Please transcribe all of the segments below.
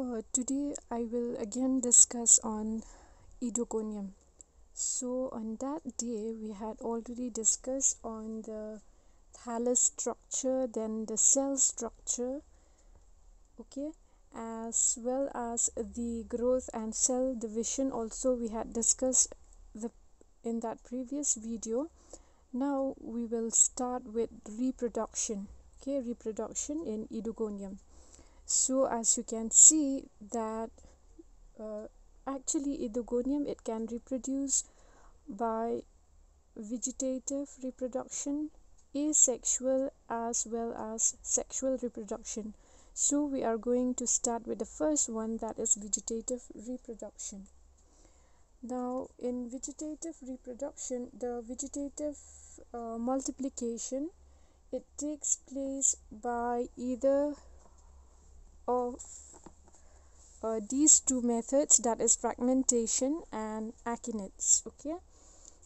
Uh, today I will again discuss on Oedogonium. So on that day we had already discussed on the thallus structure, then the cell structure, okay, as well as the growth and cell division. Also we had discussed the in that previous video. Now we will start with reproduction. Okay, reproduction in Oedogonium so as you can see that uh, actually Oedogonium it can reproduce by vegetative reproduction asexual as well as sexual reproduction. So we are going to start with the first one that is vegetative reproduction. Now in vegetative reproduction the vegetative uh, multiplication it takes place by either of uh, these two methods that is fragmentation and akinetes okay?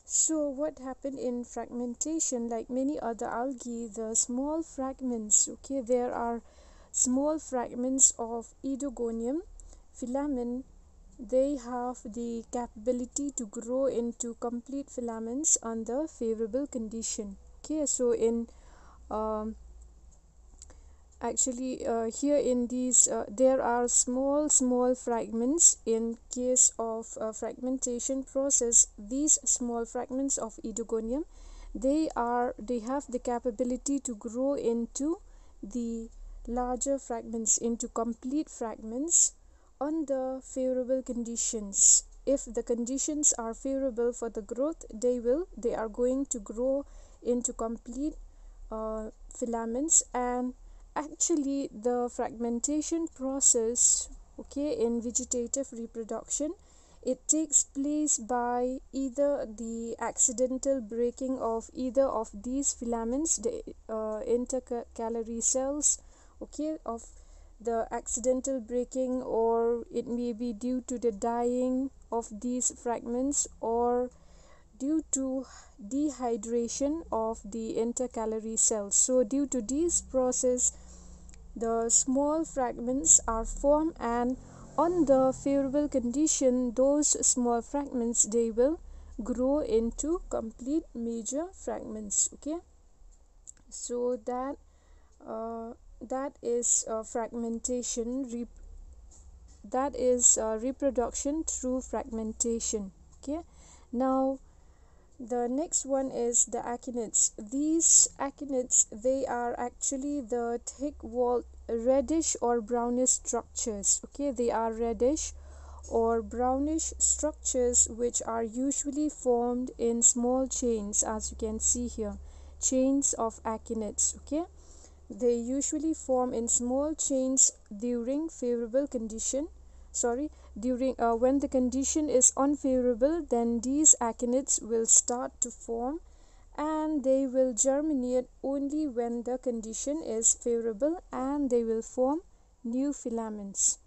So what happened in fragmentation? Like many other algae the small fragments okay there are small fragments of Oedogonium filament. They have the capability to grow into complete filaments under favorable condition okay? So in um, actually uh, here in these uh, there are small small fragments in case of uh, fragmentation process. These small fragments of Oedogonium they are they have the capability to grow into the larger fragments into complete fragments under favorable conditions. If the conditions are favorable for the growth they will they are going to grow into complete uh, filaments and actually the fragmentation process okay in vegetative reproduction it takes place by either the accidental breaking of either of these filaments the uh, intercalary cells okay of the accidental breaking or it may be due to the dying of these fragments or due to dehydration of the intercalary cells. So due to this process the small fragments are formed and on the favorable condition those small fragments they will grow into complete major fragments okay? So that uh, that is uh, fragmentation that is uh, reproduction through fragmentation okay? Now the next one is the akinetes these akinetes they are actually the thick walled reddish or brownish structures okay? They are reddish or brownish structures which are usually formed in small chains as you can see here. Chains of akinetes okay? They usually form in small chains during favorable condition sorry. During uh, when the condition is unfavorable then these akinetes will start to form and they will germinate only when the condition is favorable and they will form new filaments.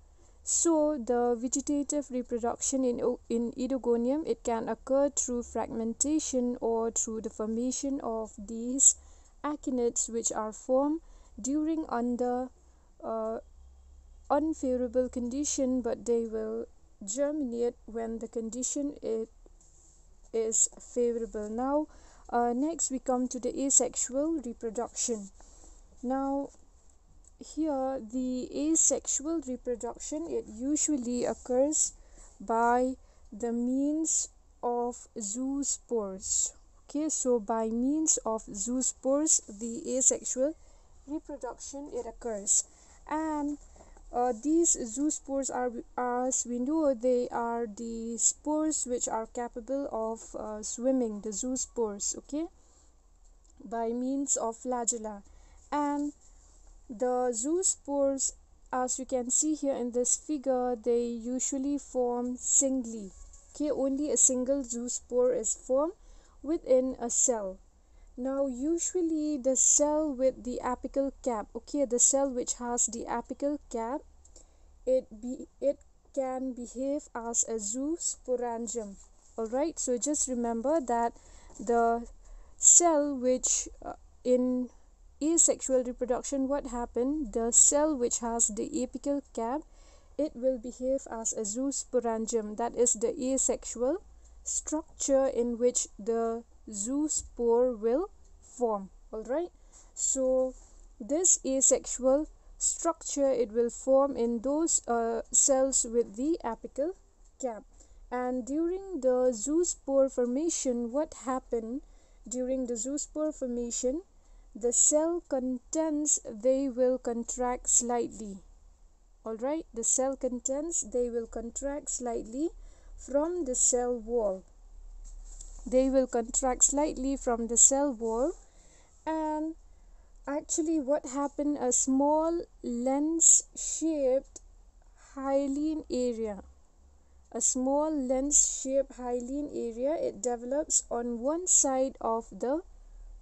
So the vegetative reproduction in in Oedogonium it can occur through fragmentation or through the formation of these akinetes which are formed during under uh, unfavorable condition but they will germinate when the condition it is favorable. Now uh, next we come to the asexual reproduction. Now here the asexual reproduction it usually occurs by the means of zoospores okay so by means of zoospores the asexual reproduction it occurs. And uh, these zoospores are as we know they are the spores which are capable of uh, swimming the zoospores okay? By means of flagella. And the zoospores as you can see here in this figure they usually form singly okay? Only a single zoospore is formed within a cell now usually the cell with the apical cap okay the cell which has the apical cap it be it can behave as a zoosporangium all right so just remember that the cell which uh, in asexual reproduction what happened the cell which has the apical cap it will behave as a zoosporangium that is the asexual structure in which the zoospore will form all right so this asexual structure. It will form in those uh, cells with the apical cap. And during the zoospore formation what happened? During the zoospore formation the cell contents they will contract slightly. All right the cell contents they will contract slightly from the cell wall they will contract slightly from the cell wall. And actually what happened a small lens shaped hyaline area. A small lens shaped hyaline area it develops on one side of the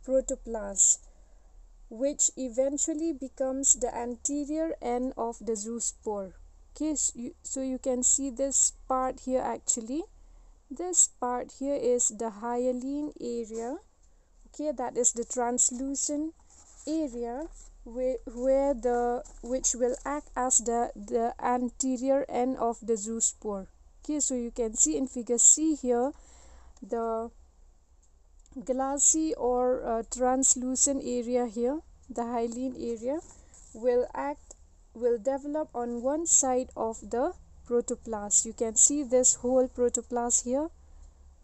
protoplast which eventually becomes the anterior end of the zoospore okay so you, so you can see this part here actually this part here is the hyaline area. Okay that is the translucent area where, where the which will act as the the anterior end of the zoospore okay so you can see in figure c here the glassy or uh, translucent area here the hyaline area will act will develop on one side of the protoplast you can see this whole protoplast here.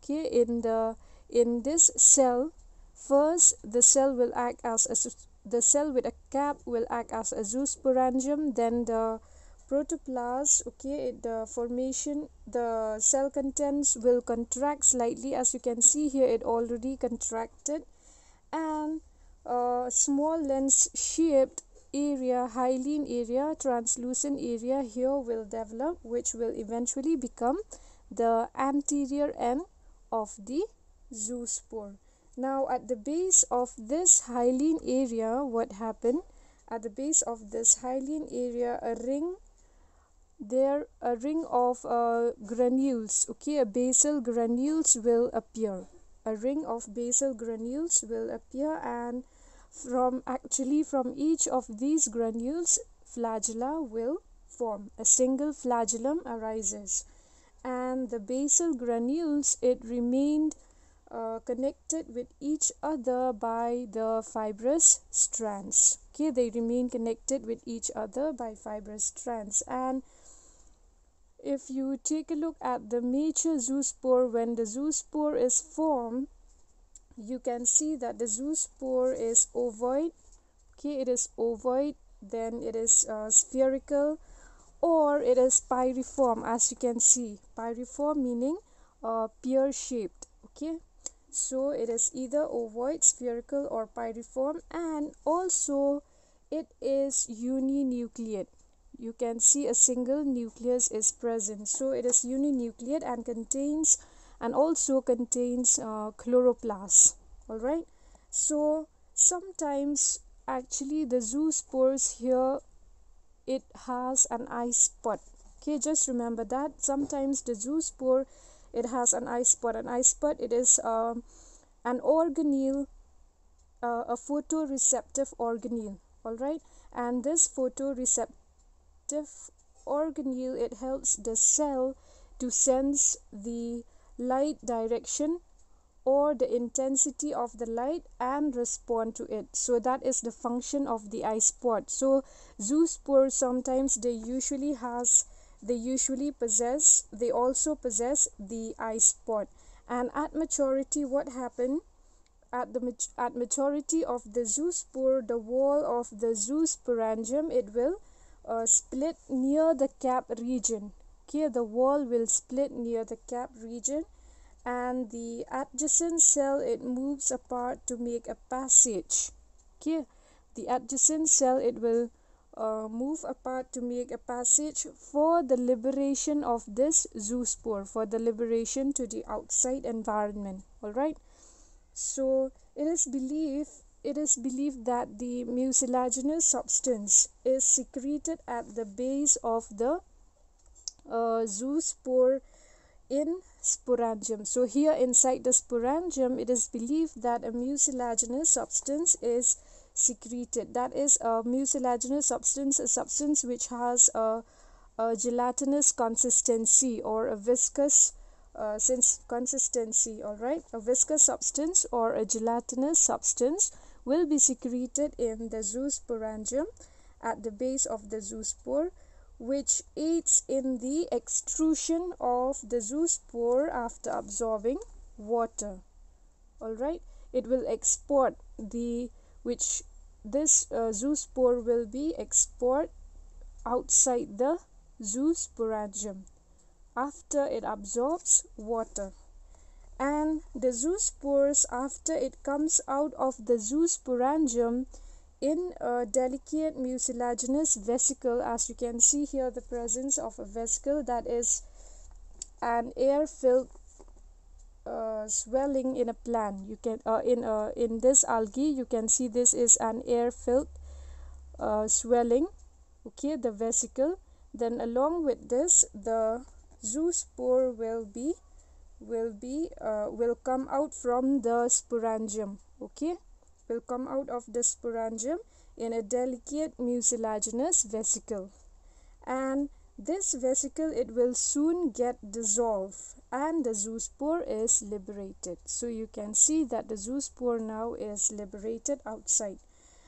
Okay in the in this cell first the cell will act as a the cell with a cap will act as a zoosporangium then the protoplast okay the formation the cell contents will contract slightly. As you can see here it already contracted. And a small lens shaped area hyaline area translucent area here will develop which will eventually become the anterior end of the zoospore now at the base of this hyaline area what happened? At the base of this hyaline area a ring there a ring of uh, granules okay a basal granules will appear. A ring of basal granules will appear and from actually from each of these granules flagella will form. A single flagellum arises. And the basal granules it remained uh, connected with each other by the fibrous strands. Okay they remain connected with each other by fibrous strands. And if you take a look at the mature zoospore when the zoospore is formed you can see that the zoospore is ovoid okay it is ovoid then it is uh, spherical or it is pyriform as you can see. Pyriform meaning uh, pear shaped okay? So it is either ovoid spherical or pyriform and also it is uninucleate. You can see a single nucleus is present. So it is uninucleate and contains and also contains uh, chloroplast all right? So sometimes actually the zoospores here it has an eye spot okay just remember that. Sometimes the zoospore it has an eye spot an eye spot it is um, an organelle uh, a photoreceptive organelle. All right? And this photoreceptive organelle it helps the cell to sense the light direction or the intensity of the light and respond to it. So that is the function of the eye spot so zoospores sometimes they usually has they usually possess they also possess the eye spot and at maturity what happened at the at maturity of the zoospore the wall of the zoosporangium it will uh, split near the cap region okay the wall will split near the cap region and the adjacent cell it moves apart to make a passage. Okay the adjacent cell it will uh, move apart to make a passage for the liberation of this zoospore for the liberation to the outside environment. All right? So it is believed it is believed that the mucilaginous substance is secreted at the base of the uh, zoospore in sporangium. So here inside the sporangium, it is believed that a mucilaginous substance is secreted. That is a mucilaginous substance, a substance which has a, a gelatinous consistency or a viscous uh, since consistency all right a viscous substance or a gelatinous substance will be secreted in the zoosporangium at the base of the zoospore which aids in the extrusion of the zoospore after absorbing water. All right? It will export the which this uh, zoospore will be export outside the zoosporangium after it absorbs water. And the zoospores after it comes out of the zoosporangium in a delicate mucilaginous vesicle. As you can see here the presence of a vesicle that is an air filled uh, swelling in a plant you can uh, in uh, in this algae you can see this is an air filled uh, swelling. Okay the vesicle. Then along with this the zoospore will be will be uh, will come out from the sporangium. Okay will come out of the sporangium in a delicate mucilaginous vesicle. And this vesicle it will soon get dissolved and the zoospore is liberated. So you can see that the zoospore now is liberated outside.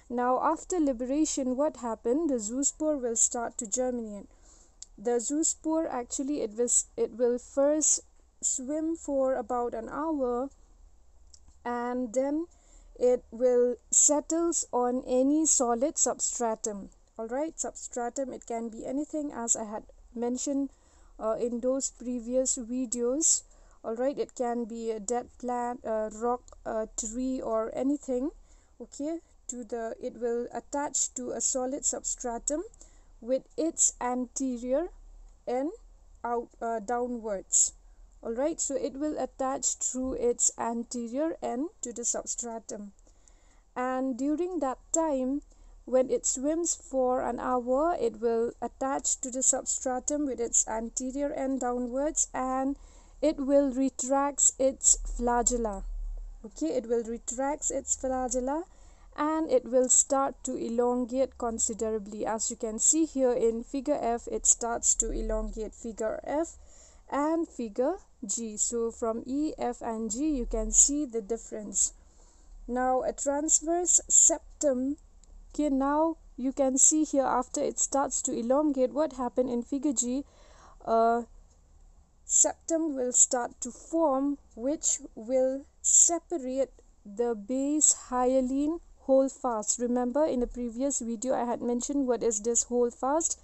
Now after liberation what happened? The zoospore will start to germinate. The zoospore actually it will it will first swim for about an hour and then it will settles on any solid substratum. All right substratum it can be anything as i had mentioned uh, in those previous videos. All right it can be a dead plant a rock a tree or anything. Okay to the it will attach to a solid substratum with its anterior end out uh, downwards all right so it will attach through its anterior end to the substratum and during that time when it swims for an hour, it will attach to the substratum with its anterior end downwards and it will retract its flagella. Okay, it will retract its flagella and it will start to elongate considerably. As you can see here in figure F, it starts to elongate figure F and figure G. So from E, F and G, you can see the difference. Now a transverse septum okay now you can see here after it starts to elongate what happened in figure G uh, septum will start to form which will separate the base hyaline holdfast remember in the previous video I had mentioned what is this holdfast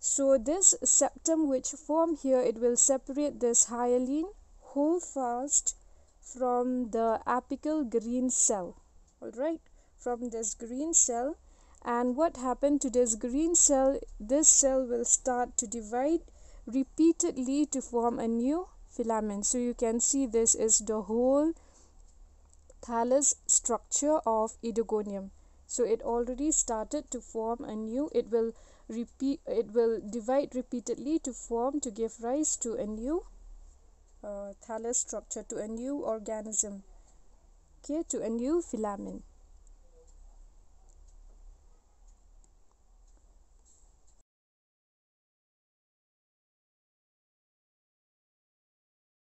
so this septum which form here it will separate this hyaline holdfast from the apical green cell. All right from this green cell. And what happened to this green cell? This cell will start to divide repeatedly to form a new filament. So you can see this is the whole thallus structure of Oedogonium so it already started to form a new it will repeat it will divide repeatedly to form to give rise to a new uh, thallus structure to a new organism okay to a new filament